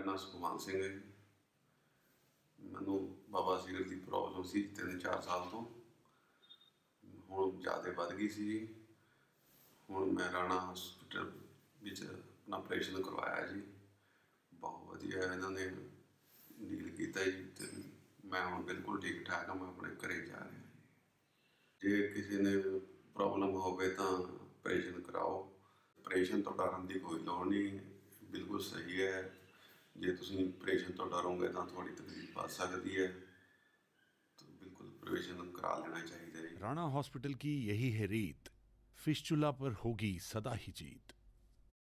ਮੇਰਾ ਨਾਮ ਸੁਖਮਾਨ ਸਿੰਘ ਹੈ ਮੈਨੂੰ ਬਾਬਾ ਸੀਰ ਦੀ ਪ੍ਰੋਬਲਮ ਸੀ 3-4 ਸਾਲ ਤੋਂ। ਹੁਣ ਜ਼ਿਆਦਾ ਵੱਧ ਗਈ ਸੀ। ਜੀ ਹੁਣ ਮੈਂ ਰਾਣਾ ਹਸਪੀਟਲ ਵਿੱਚ ਆਪਣਾ ਆਪਰੇਸ਼ਨ ਕਰਵਾਇਆ ਜੀ। ਬਹੁਤ ਵਧੀਆ ਇਹਨਾਂ ਨੇ ਡੀਲ ਕੀਤਾ ਜੀ ਤੇ ਮੈਂ ਹੁਣ ਬਿਲਕੁਲ ਠੀਕ ਠਾਕ ਹਾਂ, ਮੈਂ ਆਪਣੇ ਘਰੇ ਜਾ ਰਿਹਾ ਜੇ। ਕਿਸੇ ਨੇ ਪ੍ਰੋਬਲਮ ਹੋਵੇ ਤਾਂ ਆਪਰੇਸ਼ਨ ਕਰਾਓ। ਆਪਰੇਸ਼ਨ ਤੋਂ ਡਰਨ ਦੀ ਕੋਈ ਲੋੜ ਨਹੀਂ, ਬਿਲਕੁਲ ਸਹੀ ਹੈ। ਜੇ ਤੁਸੀਂ ਪ੍ਰੇਸ਼ਨ ਤੋਂ ਡਰੋਗੇ ਤਾਂ ਤੁਹਾਡੀ ਤਕਲੀਫ ਵੱਧ ਸਕਦੀ है तो बिल्कुल प्रवेशन करा लेना चाहिए राणा हॉस्पिटल की यही है रीत फिस्चुला पर होगी सदा ही जीत